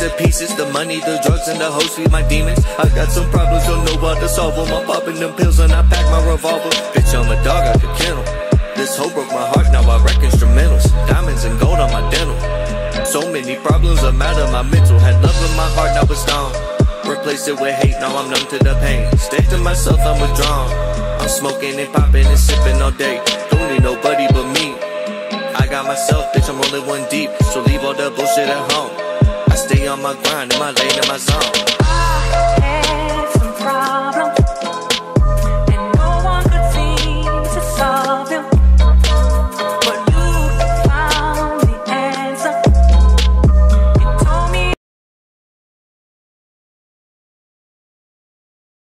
to pieces. The money, the drugs, and the hoes feed my demons. I got some problems, don't know how to solve them. I'm popping them pills and I pack my revolver. Bitch, I'm a dog, I could kill him. This hoe broke my heart, now I wreck instrumentals. Diamonds and gold on my dental. So many problems, I'm out of my mental. Had love in my heart, now it's gone. Replace it with hate, now I'm numb to the pain. Stick to myself, I'm withdrawn. I'm smoking and popping and sipping all day. Don't need nobody deep. So leave all the bullshit at home. I stay on my grind, in my lane, in my zone. Ah,